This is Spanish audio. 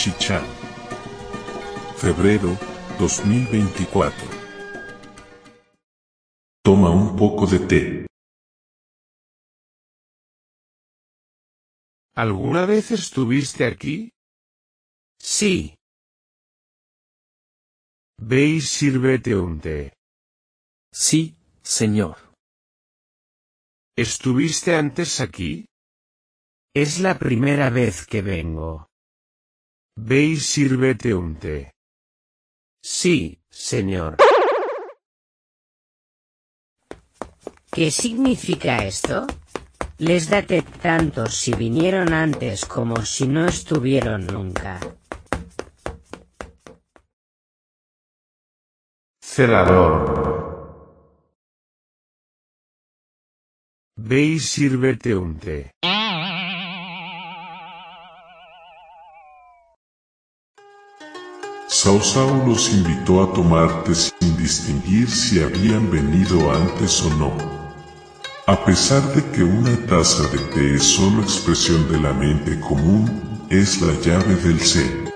Chichan. Febrero 2024. Toma un poco de té. ¿Alguna vez estuviste aquí? Sí. Ve y sírvete un té. Sí, señor. ¿Estuviste antes aquí? Es la primera vez que vengo. Ve y sírvete un té. Sí, señor. ¿Qué significa esto? Les date tanto si vinieron antes como si no estuvieron nunca. Celador. Ve y sírvete un té. Sausau los invitó a tomar té sin distinguir si habían venido antes o no. A pesar de que una taza de té es solo expresión de la mente común, es la llave del ser.